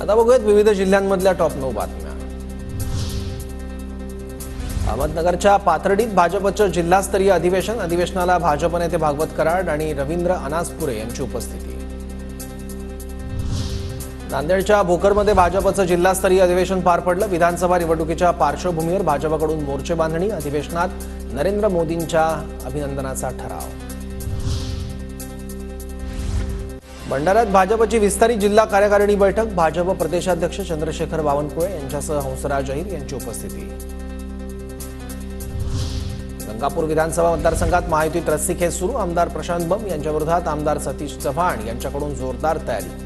आता बघूयात विविध जिल्ह्यांमधल्या टॉप नऊ बातम्या. अहमदनगरच्या पाथर्डीत भाजपचं जिल्हास्तरीय अधिवेशन अधिवेशनाला भाजप नेते भागवत कराड आणि रवींद्र अनासपुरे यांची उपस्थिती. नांदेडच्या भोकरमध्ये भाजपचं जिल्हास्तरीय अधिवेशन पार पडलं. विधानसभा निवडणुकीच्या पार्श्वभूमीवर भाजपकडून मोर्चे बांधणी अधिवेशनात नरेंद्र मोदींच्या अभिनंदनाचा ठराव. भंडाऱ्यात भाजपची विस्तारित जिल्हा कार्यकारिणी बैठक भाजप प्रदेशाध्यक्ष चंद्रशेखर बावनकुळे यांच्यासह हंसराज अहिर यांची उपस्थिती. गंगापूर विधानसभा मतदारसंघात महायुतीत रस्सीखेच सुरू आमदार प्रशांत बम यांच्याविरोधात आमदार सतीश चव्हाण यांच्याकडून जोरदार तयारी.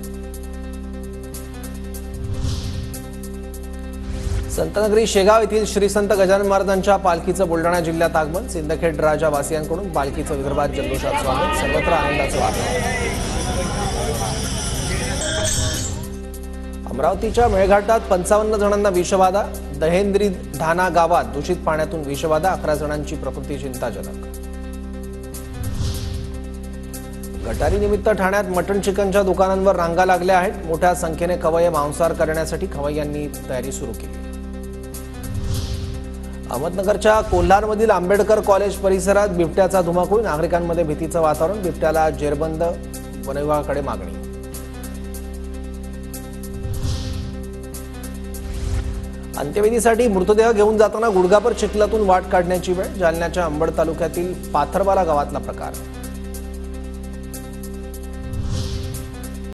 संतनगरी शेगाव येथील श्री संत गजानन महाराजांच्या पालखीचं बुलढाणा जिल्ह्यात आगमन सिंदखेड राजा वासियांकडून पालखीचं विदर्भात जल्लोषात स्वागत सर्वत्र आनंदाचं वातावरण. अमरावतीच्या मेळघाटात पंचावन्न जणांना विषबाधा. दहेंद्री धाना गावात दूषित पाण्यातून विषबाधा. अकरा जणांची प्रकृती चिंताजनक. गटारीनिमित्त ठाण्यात मटण चिकनच्या दुकानांवर रांगा लागल्या आहेत. मोठ्या संख्येने खवय्ये मांसाहार करण्यासाठी खवय्यांनी तयारी सुरू केली. अहमदनगरच्या कोल्हारमधील आंबेडकर कॉलेज परिसरात बिबट्याचा धुमाकूळ. नागरिकांमध्ये भीतीचं वातावरण. बिबट्याला जेरबंद वनविभागाकडे मागणी. अंत्यविधीसाठी मृतदेह घेऊन जाताना गुडगापर चिखलातून वाट काढण्याची वेळ जालन्याच्या अंबड तालुक्यातील पाथरवाला गावातला प्रकार.